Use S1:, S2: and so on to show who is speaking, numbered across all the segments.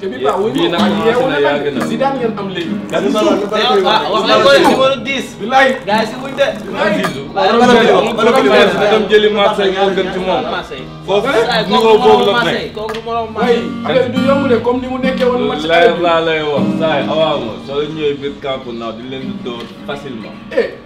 S1: te bi baax wuy
S2: ma waaye yeewu na nag si
S1: daan ngeen am léegi.
S3: wax nañ ko de numéro 10.
S1: bilaay
S3: gars yi si wuñ de.
S2: dem jëli Marseille moo gën ci moom. foofu niveau boobu la nekk.
S1: affaire du yomb de comme ni mu nekkee woon match lay
S2: laa lay wax saa yi awaama soo ñëwee biir camp naaw di leen di dóor facilement.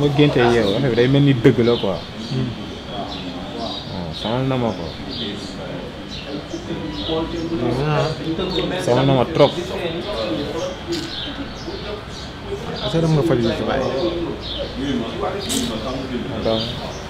S3: ma
S4: géntee yeew affaire bi day mel ni dëgg la quoi. waaw sonal na ma ko. sonal na ma trop.
S5: est-ce que dem nga faju ci bàyyi.
S4: donc.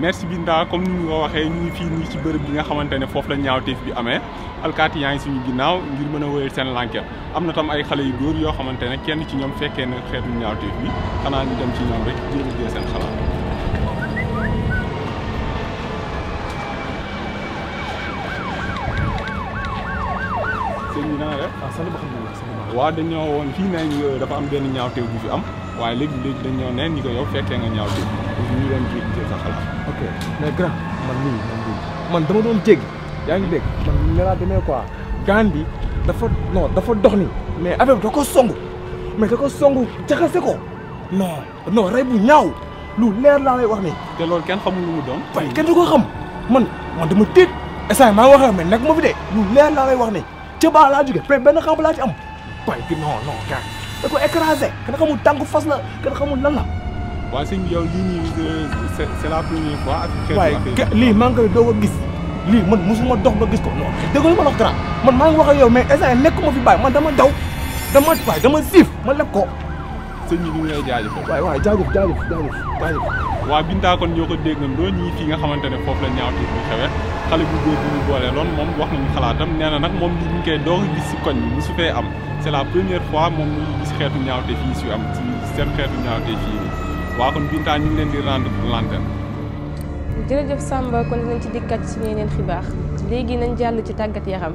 S6: merci Binta comme ni ñu ko waxee ñu ngi fii nii ci bërëb bi nga xamante ne foofu la ñaawteef bi amee alkaati yaa ngi suñu ginnaaw ngir mën a wéyal seen lànket am na tam ay xale yu góor yoo xamante ne kenn ci ñoom fekkee na xeetu ñaawteef bi xanaa ñu dem ci ñoom rek jéem a jël seen xalaat. sëñ bi na nga def.
S7: waaw sant ba xam ne
S6: waaw dañ ñoo woon fii nañ dafa am benn ñaawteef bu fi am waaye léegi léegi dañ ñoo neen ñi ko yow fekkee nga ñaawteef ñu doon ci ci sa xalaat
S7: ok mais grand man mii man mii man dama doon jéggi yaa ngi dégg man ne laa demee quoi gaan bi dafa non dafa dox ni mais affaire bi da ko song mais da ko song jaxase ko non non rey bu ñaaw lu leer laa lay wax ni
S6: te loolu kenn xamul lu mu doon
S7: fay kenn du ko xam man man dama tiit instant maa ngi wax ak mais nekk ma fi de lu leer laa lay wax ni ca baax laa jóge pe benn xamb laa ci am bay bi non non gars da ko écrasé kenn xamul tànku fas la kenn xamul lan la
S6: waa sëñ bi yow lii nii c'est c'est la première fois ak xeetu
S7: waaye
S6: affaire ga-
S7: lii maa ngi koy doog a gis lii man musuma dox ba gis ko non dégg nga ma la wax grand man maa ngi wax ak yow mais instant yii nekkuma fi bàyyi man dama daw dama waay dama siif ma leb ko
S6: sëñ bi ñu ngi lay jaajëfal.
S7: waaye waaye jaajëf jaajëf jaajëf jaajëf.
S6: waa Binta kon ñoo ko déggandoo ñii fi nga xamante ne foofu la ñaawteef bi xewee xale bu góor bu ñu boole loon moom wax nañu xalaatam nee na nag moom li ñu koy doog gis si koñ bi mu su fee am c'est la première fois moom mu ngi gis xeetu ñaawteef yi su am si seen xeetu ñaawteef yi nii waa kon Binta ñu ngi leen di rendre l'antenne.
S8: jërëjëf Samba kon dinañ ci dikkat ci suñu yeneen xibaar léegi nañ jàll ci tàggat yaram.